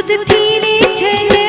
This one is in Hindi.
खुद की रे